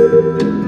Música